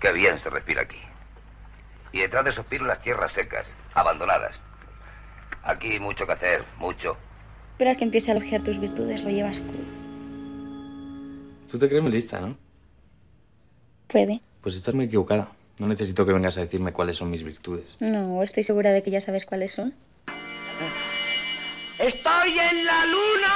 Qué bien se respira aquí. Y detrás de esos pinos las tierras secas, abandonadas. Aquí mucho que hacer, mucho. Esperas que empiece a elogiar tus virtudes, lo llevas crudo. Tú te crees muy lista, ¿no? Puede. Pues estás muy equivocada. No necesito que vengas a decirme cuáles son mis virtudes. No, estoy segura de que ya sabes cuáles son. ¡Estoy en la luna!